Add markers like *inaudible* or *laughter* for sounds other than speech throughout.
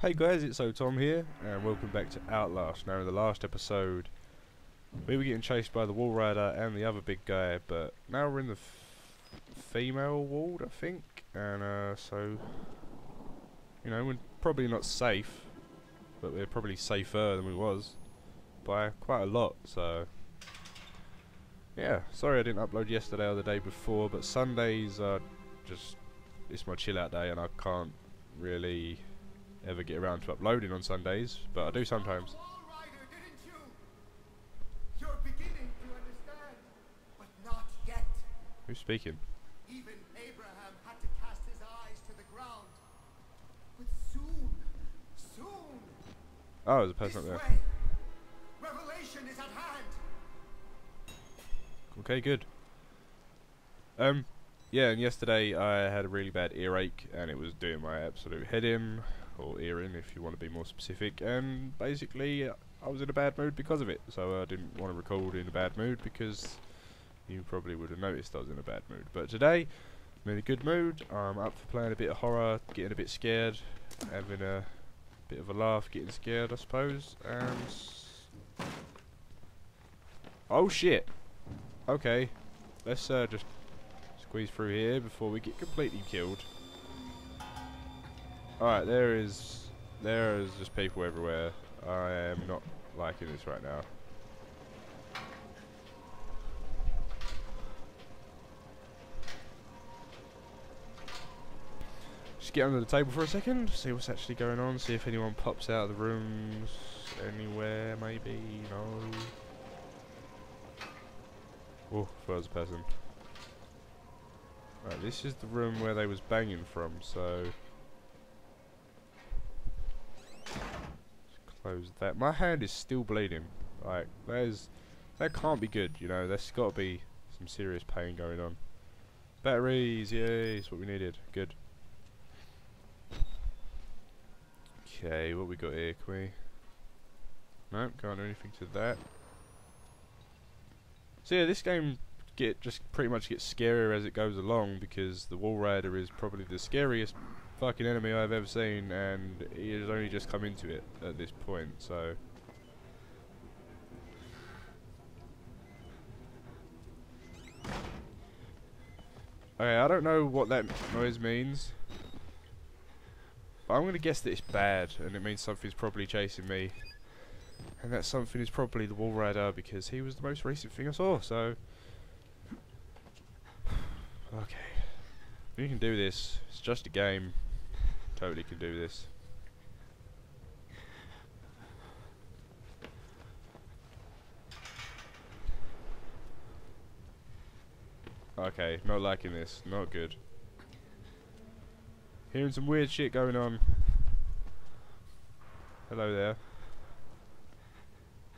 Hey guys, it's Tom here, and welcome back to Outlast. Now, in the last episode, we were getting chased by the Walrider and the other big guy, but now we're in the female ward, I think, and uh, so, you know, we're probably not safe, but we're probably safer than we was by quite a lot, so, yeah, sorry I didn't upload yesterday or the day before, but Sundays are just, it's my chill out day and I can't really ever get around to uploading on Sundays, but I do sometimes. Who's speaking? Even Abraham had to cast his eyes to the ground. But soon, soon, Oh, there's a person up there. way, revelation is at hand. Okay, good. Um, yeah, and yesterday I had a really bad earache, and it was doing my absolute head in, or ear in if you want to be more specific, and basically uh, I was in a bad mood because of it, so I didn't want to record in a bad mood because you probably would have noticed I was in a bad mood. But today, I'm in a good mood, I'm up for playing a bit of horror, getting a bit scared, having a bit of a laugh, getting scared I suppose, and... Oh shit! Okay, let's uh, just squeeze through here before we get completely killed. Alright, there is there is just people everywhere. I am not liking this right now. Just get under the table for a second, see what's actually going on, see if anyone pops out of the rooms anywhere, maybe, no. Oh, first person. Right, this is the room where they was banging from, so... Let's close that. My hand is still bleeding. Like, there's... That can't be good, you know, there's got to be some serious pain going on. Batteries, yay, that's what we needed. Good. Okay, what we got here, can we... Nope, can't do anything to that. So yeah, this game get just pretty much gets scarier as it goes along because the Walrider is probably the scariest fucking enemy I've ever seen, and he has only just come into it at this point. So. Okay, I don't know what that noise means. But I'm gonna guess that it's bad, and it means something's probably chasing me. And that something is probably the Walrider because he was the most recent thing I saw, so. *sighs* Okay. You can do this. It's just a game. Totally can do this. Okay, not liking this. Not good. Hearing some weird shit going on. Hello there.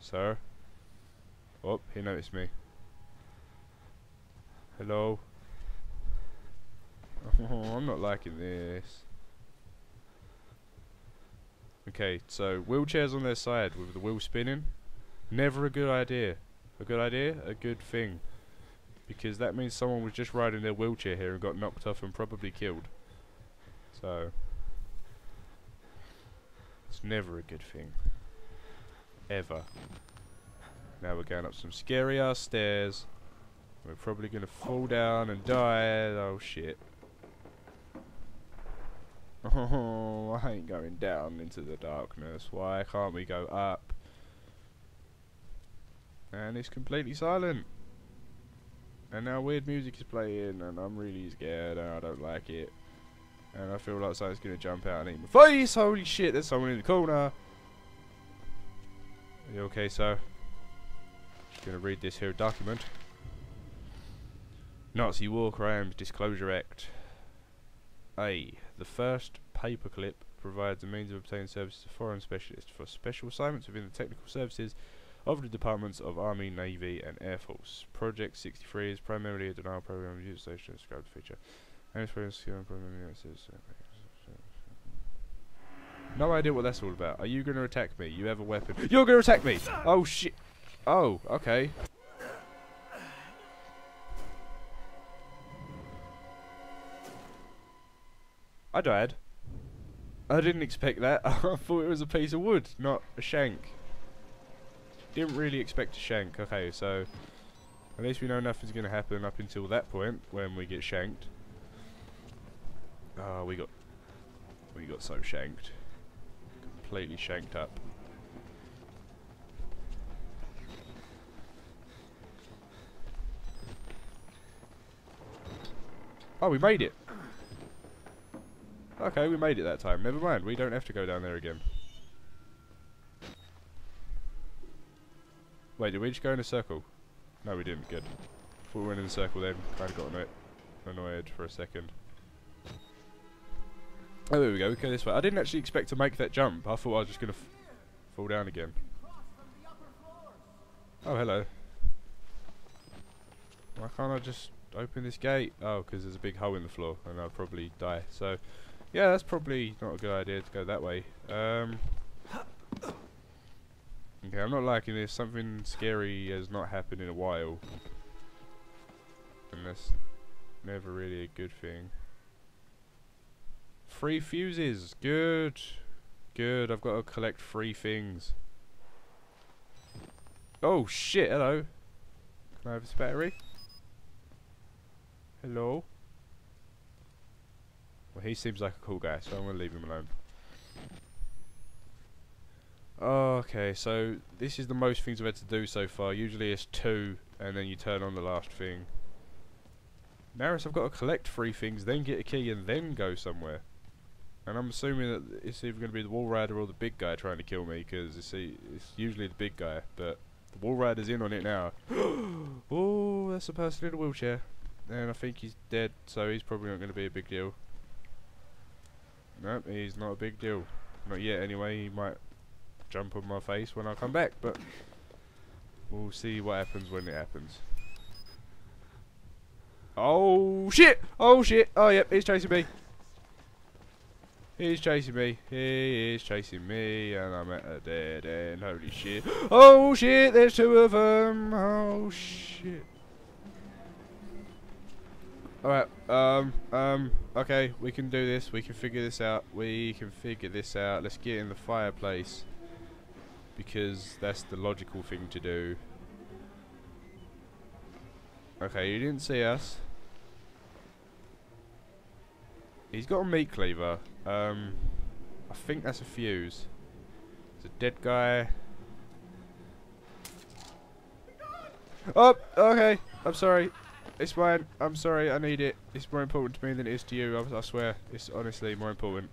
Sir? Oh, he noticed me. Hello? *laughs* Oh, I'm not liking this. Okay, so wheelchairs on their side with the wheel spinning. Never a good idea. A good idea? A good thing. Because that means someone was just riding their wheelchair here and got knocked off and probably killed. So. It's never a good thing. Ever. Now we're going up some scary ass stairs. We're probably gonna fall down and die. Oh shit. Oh, *laughs* I ain't going down into the darkness. Why can't we go up? And it's completely silent. And now weird music is playing and I'm really scared and I don't like it. And I feel like something's gonna jump out and eat my face. Holy shit, there's someone in the corner. Are you okay, sir? Just gonna read this here document. Nazi War Crimes Disclosure Act. A. The first paperclip provides a means of obtaining services to foreign specialists for special assignments within the technical services of the Departments of Army, Navy, and Air Force. Project 63 is primarily a denial program of use station described feature. No idea what that's all about. Are you going to attack me? You have a weapon. You're going to attack me! Oh shit! Oh, okay. I died. I didn't expect that. *laughs* I thought it was a piece of wood, not a shank. Didn't really expect a shank. Okay, so at least we know nothing's going to happen up until that point when we get shanked. Oh, we got we got so shanked. Completely shanked up. Oh, we made it. Okay, we made it that time. Never mind, we don't have to go down there again. Wait, did we just go in a circle? No, we didn't. Good. Thought we went in a circle then. Kind of got annoyed, annoyed for a second. Oh, there we go. Okay, this way. I didn't actually expect to make that jump. I thought I was just going to fall down again. Oh, hello. Why can't I just open this gate? Oh, because there's a big hole in the floor and I'll probably die. So, yeah, that's probably not a good idea to go that way. Um, okay, I'm not liking this. Something scary has not happened in a while. And that's never really a good thing. Free fuses. Good. Good. I've got to collect free things. Oh, shit. Hello. Can I have this battery? Hello? Well, he seems like a cool guy, so I'm going to leave him alone. Okay, so this is the most things I've had to do so far. Usually it's two, and then you turn on the last thing. Now I've got to collect three things, then get a key, and then go somewhere. And I'm assuming that it's either going to be the Walrider or the big guy trying to kill me, because it's, it's usually the big guy, but the Walrider's in on it now. *gasps* oh, that's a person in a wheelchair. And I think he's dead, so he's probably not going to be a big deal. Nope, he's not a big deal. Not yet, anyway. He might jump on my face when I come back, but we'll see what happens when it happens. Oh, shit! Oh, shit! Oh, yep, he's chasing me. He's chasing me. He is chasing me, and I'm at a dead end. Holy shit. *gasps* Oh, shit! There's two of them. Oh, shit. Alright, um, um, okay, we can do this, we can figure this out, we can figure this out, let's get in the fireplace, because that's the logical thing to do. Okay, you didn't see us. He's got a meat cleaver, um, I think that's a fuse. It's a dead guy. Oh, okay, I'm sorry. It's fine. I'm sorry. I need it. It's more important to me than it is to you. I, I swear. It's honestly more important.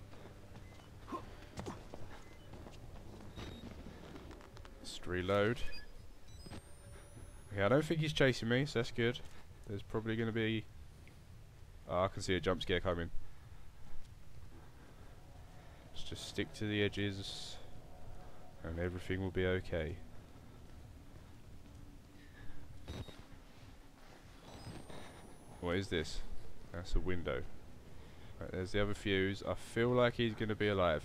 Just reload. Okay, I don't think he's chasing me, so that's good. There's probably going to be... Oh, I can see a jump scare coming. Let's just stick to the edges and everything will be okay. What is this? That's a window. Right, there's the other fuse. I feel like he's going to be alive.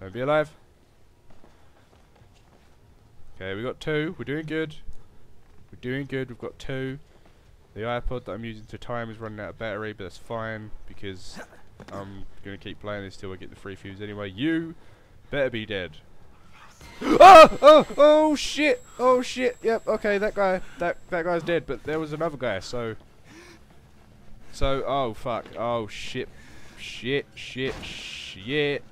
Don't be alive. Okay, we got two. We're doing good. We're doing good. We've got two. The iPod that I'm using to time is running out of battery, but that's fine because I'm going to keep playing this till I get the free fuse anyway. You better be dead oh, *gasps* oh, oh shit, oh shit. Yep, okay, that guy, that that guy's dead. But there was another guy, so, so, oh fuck, oh shit, shit, shit, shit.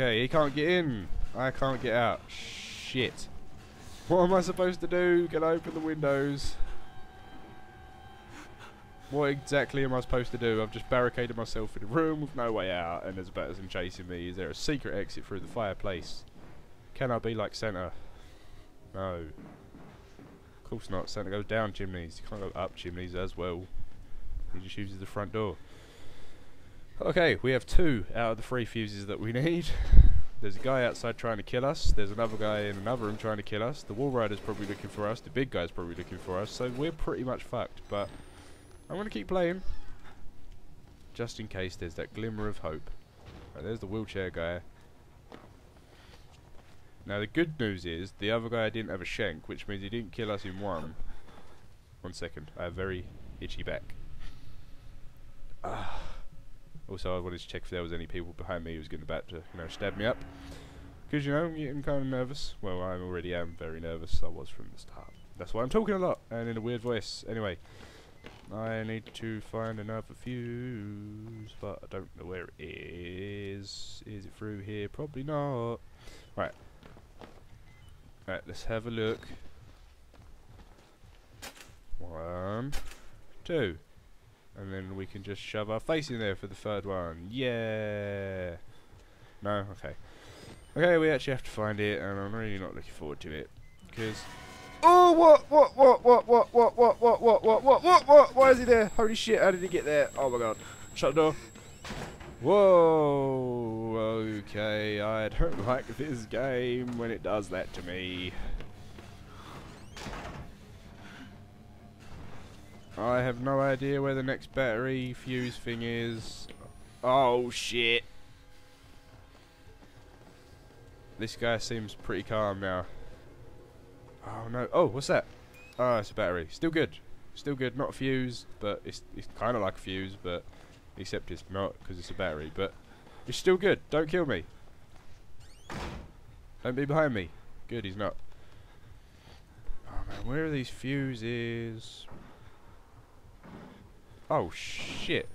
Okay, he can't get in. I can't get out. Shit. What am I supposed to do? Can I open the windows? What exactly am I supposed to do? I've just barricaded myself in a room with no way out, and there's a person chasing me. Is there a secret exit through the fireplace? Can I be like Santa? No. Of course not. Santa goes down chimneys. You can't go up chimneys as well. He just uses the front door. Okay, we have two out of the three fuses that we *laughs* need. There's a guy outside trying to kill us. There's another guy in another room trying to kill us. The Walrider's probably looking for us. The big guy's probably looking for us. So we're pretty much fucked. But I'm going to keep playing. Just in case there's that glimmer of hope. Right, there's the wheelchair guy. Now the good news is the other guy didn't have a shank, which means he didn't kill us in one. One second, I have very itchy back. Ah. Also, I wanted to check if there was any people behind me who was going about to, you know, stab me up. Because, you know, I'm getting kind of nervous. Well, I already am very nervous. I was from the start. That's why I'm talking a lot and in a weird voice. Anyway, I need to find another fuse, but I don't know where it is. Is it through here? Probably not. Right. Right, let's have a look. One, two. And then we can just shove our face in there for the third one. Yeah. No? Okay. Okay, we actually have to find it, and I'm really not looking forward to it. Because... Oh, what, what, what, what, what, what, what, what, what, what, what, what, what, why is he there? Holy shit, how did he get there? Oh my god. Shut the door. Whoa, okay, I don't like this game when it does that to me. I have no idea where the next battery fuse thing is. Oh shit. This guy seems pretty calm now. Oh no. Oh, what's that? Oh, it's a battery. Still good. Still good. Not a fuse, but it's, it's kind of like a fuse, but except it's not because it's a battery. But it's still good. Don't kill me. Don't be behind me. Good, he's not. Oh man, where are these fuses? Oh shit.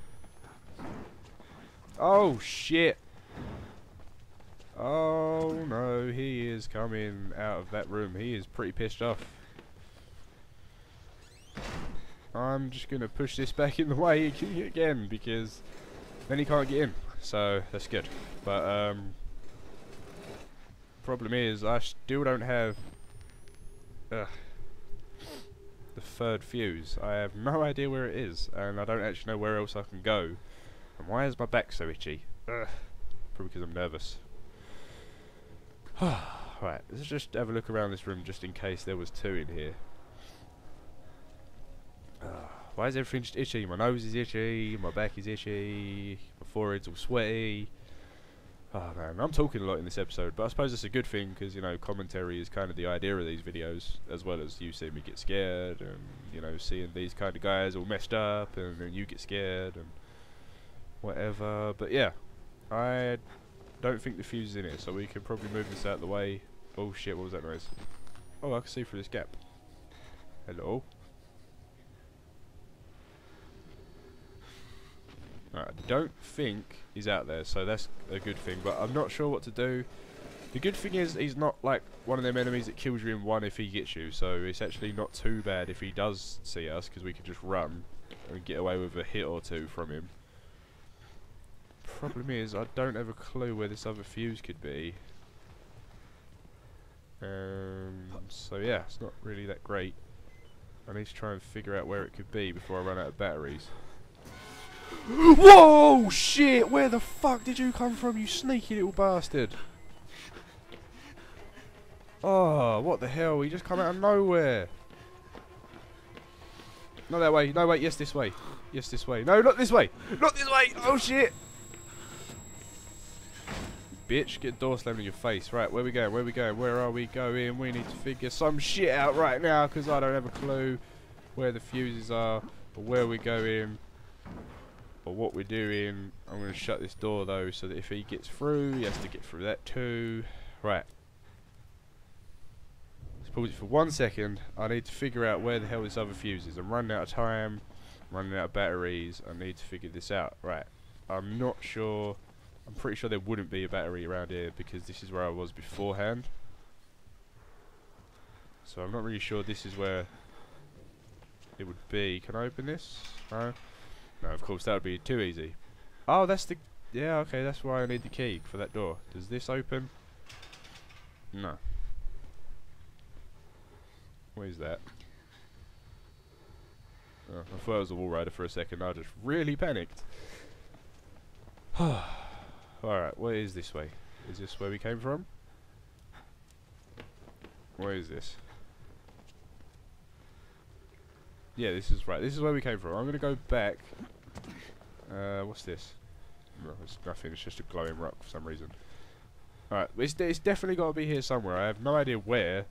Oh shit. Oh no, he is coming out of that room. He is pretty pissed off. I'm just going to push this back in the way again because then he can't get in. So that's good. But um problem is I still don't have ugh, the third fuse. I have no *laughs* idea where it is and I don't actually know where else I can go. And why is my back so itchy? Probably because I'm nervous. *sighs* right, let's just have a look around this room just in case there was two in here. Uh, *sighs* why is everything just itchy? My nose is itchy, my back is itchy, my forehead's all sweaty. Oh man, I'm talking a lot in this episode, but I suppose it's a good thing because, you know, commentary is kind of the idea of these videos, as well as you see me get scared and, you know, seeing these kind of guys all messed up and then you get scared and whatever. But yeah, I don't think the fuse is in it, so we can probably move this out of the way. Oh shit, what was that noise? Oh, I can see through this gap. Hello? Right, I don't think he's out there, so that's a good thing, but I'm not sure what to do. The good thing is he's not like one of them enemies that kills you in one if he gets you, so it's actually not too bad if he does see us, because we can just run and get away with a hit or two from him. Problem is, I don't have a clue where this other fuse could be. Um, so yeah, it's not really that great. I need to try and figure out where it could be before I run out of batteries. *gasps* Whoa! Shit! Where the fuck did you come from, you sneaky little bastard? Oh, what the hell? He just come out of nowhere. Not that way. No, wait. Yes, this way. Yes, this way. No, not this way. Not this way. Oh, shit. Bitch, get door slammed in your face. Right, where we going? Where we going? Where are we going? We need to figure some shit out right now because I don't have a clue where the fuses are or where we're going or what we're doing. I'm going to shut this door though so that if he gets through, he has to get through that too. Right. Let's pause it for one second. I need to figure out where the hell this other fuse is. I'm running out of time. I'm running out of batteries. I need to figure this out. Right. I'm not sure. I'm pretty sure there wouldn't be a battery around here because this is where I was beforehand. So I'm not really sure this is where it would be. Can I open this? No? No, of course that would be too easy. Oh, that's the... Yeah, okay, that's why I need the key for that door. Does this open? No. What is that? Oh, I thought it was a Walrider for a second. I just really panicked. *sighs* *sighs* Alright, where is this way? Is this where we came from? Where is this? Yeah, this is right. This is where we came from. I'm going to go back. Uh, what's this? No, it's nothing. It's just a glowing rock for some reason. Alright, it's, de- it's definitely got to be here somewhere. I have no idea where.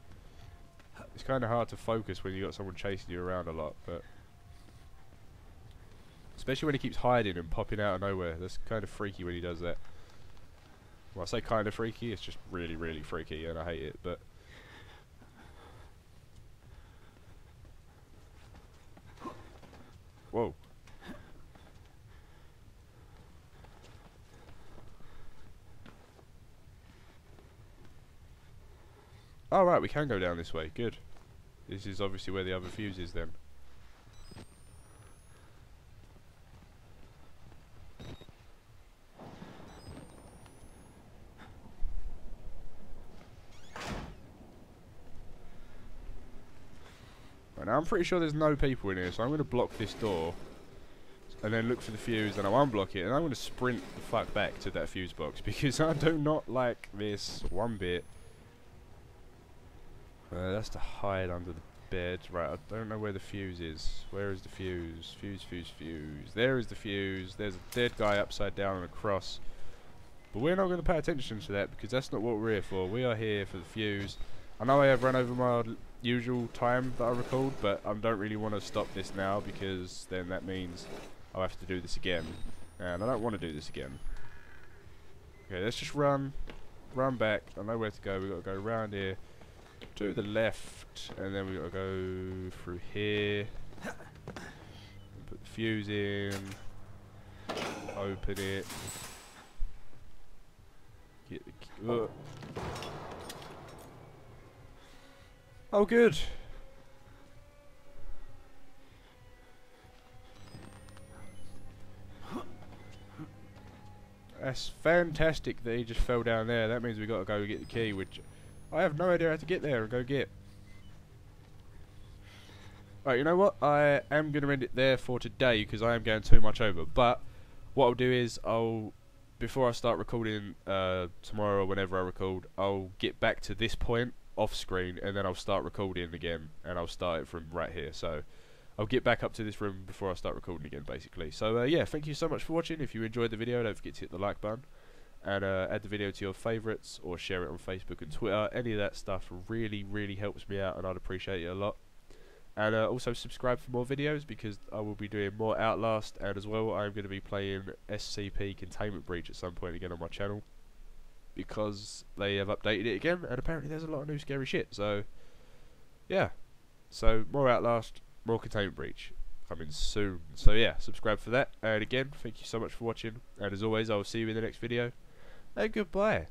It's kind of hard to focus when you got someone chasing you around a lot, but especially when he keeps hiding and popping out of nowhere. That's kind of freaky when he does that. Well, I say kind of freaky. It's just really, really freaky, and I hate it. But whoa. Oh right, we can go down this way. Good. This is obviously where the other fuse is then. Now I'm pretty sure there's no people in here, so I'm going to block this door. And then look for the fuse, and I'll unblock it, and I'm going to sprint the fuck back to that fuse box, *laughs* because I do not like this one bit. Uh, that's to hide under the bed. Right, I don't know where the fuse is. Where is the fuse? Fuse, fuse, fuse. There is the fuse. There's a dead guy upside down on a cross. But we're not going to pay attention to that because that's not what we're here for. We are here for the fuse. I know I have run over my usual time that I record, but I don't really want to stop this now because then that means I'll have to do this again. And I don't want to do this again. Okay, let's just run. Run back. I know where to go. We've got to go around here to the left, and then we've got to go through here. Put the fuse in. Open it. Get the. Key. Oh, good. That's fantastic that he just fell down there. That means we got to go get the key, which I have no idea how to get there and go get. Right, you know what? I am going to end it there for today because I am going too much over. But what I'll do is I'll, before I start recording uh, tomorrow or whenever I record, I'll get back to this point off screen and then I'll start recording again and I'll start it from right here. So I'll get back up to this room before I start recording again, basically. So uh, yeah, thank you so much for watching. If you enjoyed the video, don't forget to hit the like button and uh, add the video to your favourites or share it on Facebook and Twitter. Any of that stuff really, really helps me out, and I'd appreciate it a lot. And uh, also subscribe for more videos because I will be doing more Outlast, and as well I'm going to be playing SCP Containment Breach at some point again on my channel because they have updated it again, and apparently there's a lot of new scary shit. So yeah, so more Outlast, more Containment Breach coming soon. So yeah, subscribe for that. And again, thank you so much for watching. And as always, I will see you in the next video. And goodbye.